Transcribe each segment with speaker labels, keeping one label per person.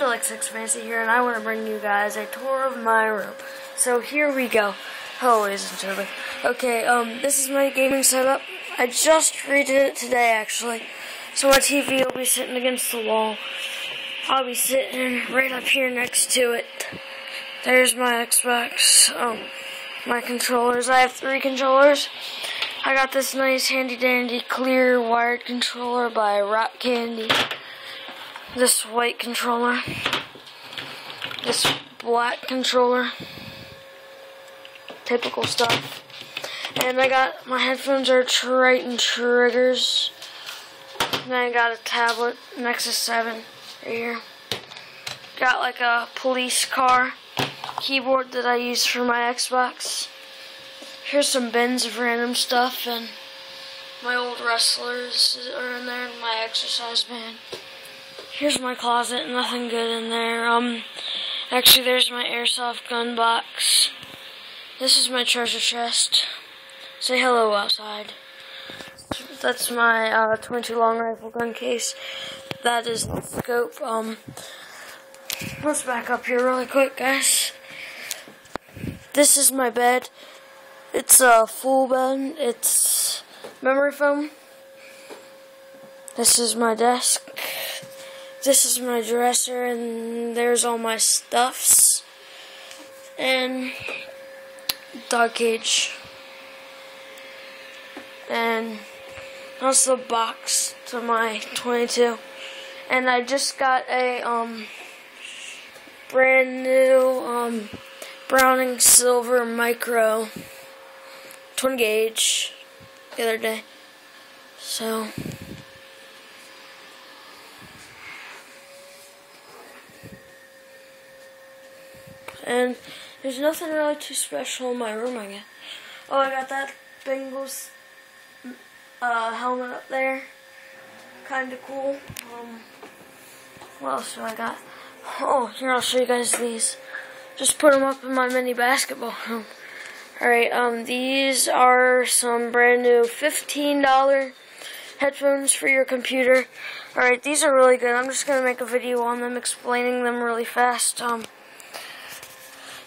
Speaker 1: Alex Fancy here, and I want to bring you guys a tour of my room. So here we go. Hello, and gentlemen. Okay, um, this is my gaming setup. I just redid it today, actually. So my TV will be sitting against the wall. I'll be sitting right up here next to it. There's my Xbox, um, my controllers. I have three controllers. I got this nice handy dandy clear wired controller by Rock Candy this white controller, this black controller, typical stuff. And I got my headphones are Tritton triggers. And I got a tablet, Nexus 7, right here. Got like a police car keyboard that I use for my Xbox. Here's some bins of random stuff and my old wrestlers are in there and my exercise band. Here's my closet, nothing good in there. Um, actually, there's my airsoft gun box. This is my treasure chest. Say hello outside. That's my uh, 22 long rifle gun case. That is the scope. Um, let's back up here really quick, guys. This is my bed. It's a full bed. It's memory foam. This is my desk. This is my dresser, and there's all my stuffs. And dog cage. And that's the box to my 22. And I just got a um brand new um Browning Silver Micro twin gauge the other day. So And there's nothing really too special in my room, I guess. Oh, I got that Bengals uh, helmet up there. Kind of cool. Um, what else do I got? Oh, here, I'll show you guys these. Just put them up in my mini basketball room. Alright, um, these are some brand new $15 headphones for your computer. Alright, these are really good. I'm just going to make a video on them, explaining them really fast. Um,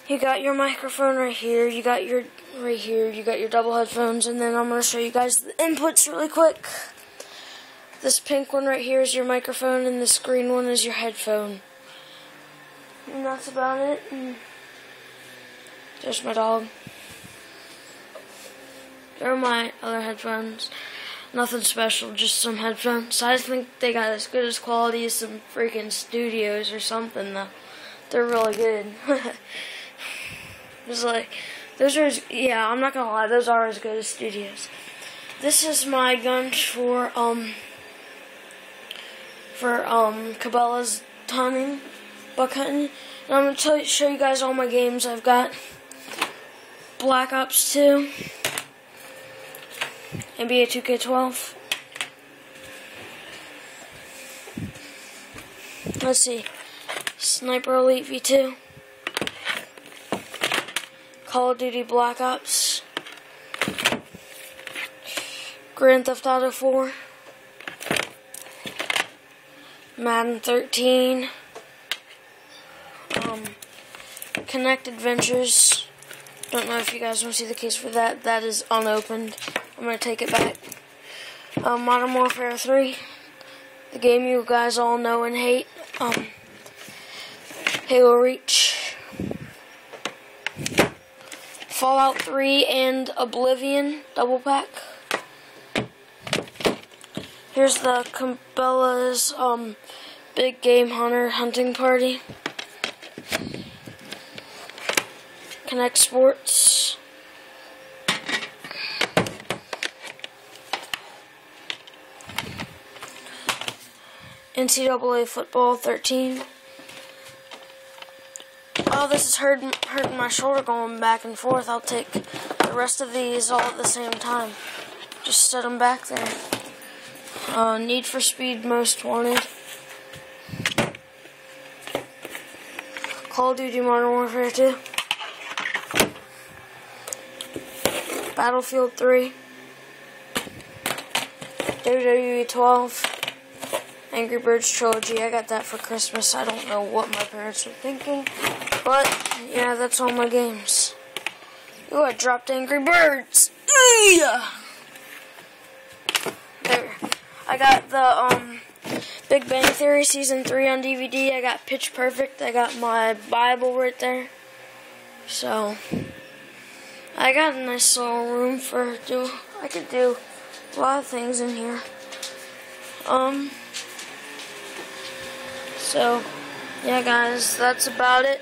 Speaker 1: you got your microphone right here, you got your right here, you got your double headphones, and then I'm going to show you guys the inputs really quick. This pink one right here is your microphone, and this green one is your headphone. And that's about it. And there's my dog. There are my other headphones. Nothing special, just some headphones. I think they got as good as quality as some freaking studios or something, though. They're really good. It's like, those are, yeah, I'm not gonna lie, those are as good as studios. This is my gun for, um, for, um, Cabela's hunting, buck hunting. And I'm gonna tell show you guys all my games I've got. Black Ops 2, NBA 2K12. Let's see. Sniper Elite V2. Call of Duty Black Ops, Grand Theft Auto 4, Madden 13, um, Kinect Adventures. Don't know if you guys want to see the case for that. That is unopened. I'm going to take it back. Um, Modern Warfare 3, the game you guys all know and hate. Um, Halo Reach. Fallout 3 and Oblivion double pack. Here's the Cabela's um, Big Game Hunter Hunting Party. Kinect Sports. NCAA Football 13. Oh, this is hurting, hurting my shoulder going back and forth. I'll take the rest of these all at the same time. Just set them back there. Uh, Need for Speed Most Wanted. Call of Duty Modern Warfare 2. Battlefield 3. WWE 12. Angry Birds trilogy. I got that for Christmas. I don't know what my parents were thinking, but yeah, that's all my games. Ooh, I dropped Angry Birds. Yeah. There. I got the um Big Bang Theory season three on DVD. I got Pitch Perfect. I got my Bible right there. So I got a nice little room for do. I could do a lot of things in here. Um. So, yeah, guys, that's about it.